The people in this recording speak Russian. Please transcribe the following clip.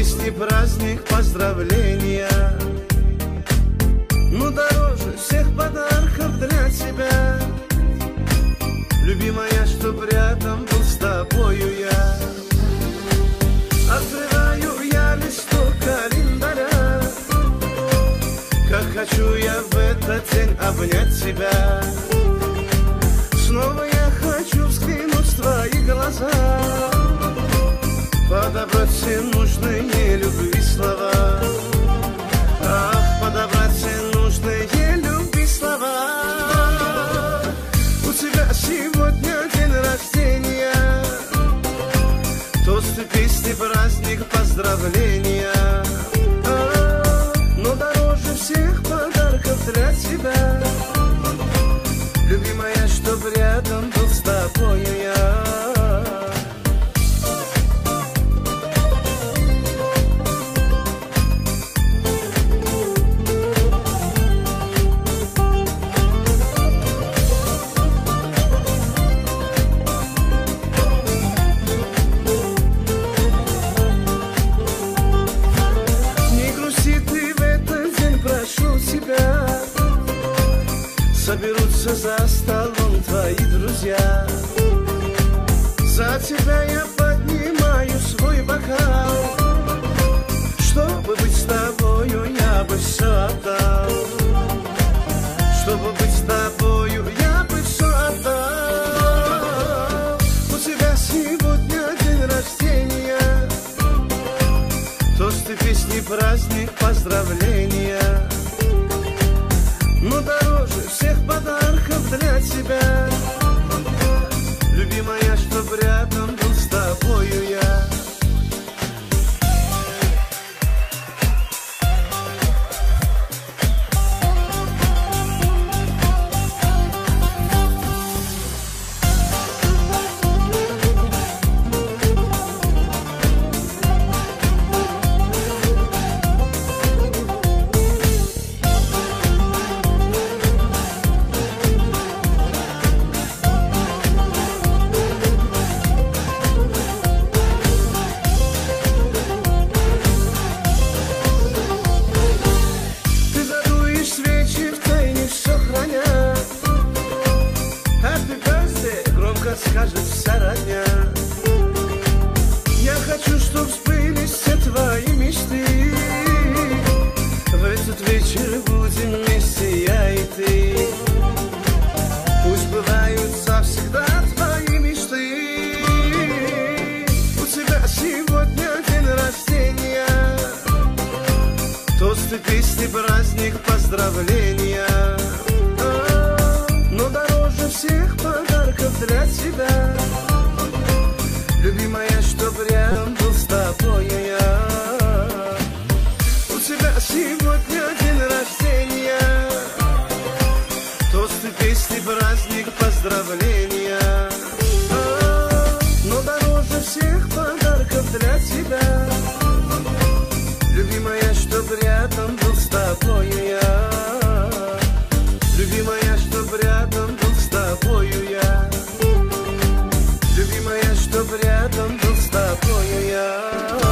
песни, праздник, поздравления. Ну дороже всех подарков для тебя. Любимая, чтоб рядом был с тобою я. Открываю я листок календаря. Как хочу я в этот день обнять тебя. Поздравления. А, Но дороже всех подарков для тебя. Любимая, чтоб рядом был Соберутся за столом твои друзья. За тебя я поднимаю свой бокал. Чтобы быть с тобою, я бы все отдал. Чтобы быть с тобою, я бы все отдал. У тебя сегодня день рождения. Тосты, песни, праздник, поздравления для birthday громко скажет вся родня. Я хочу, чтоб сбылись все твои мечты. В этот вечер будем вместе я и ты. Пусть бывают завсегда твои мечты. У тебя сегодня день рождения. Тосты, песни, праздник, поздравления У тебя сегодня день рождения. Тосты, песни, праздник, поздравления. А, Но дороже всех подарков для тебя. Любимая, чтоб рядом был с тобою я. Любимая, чтоб рядом был с тобою я. Любимая, чтоб рядом был с тобою я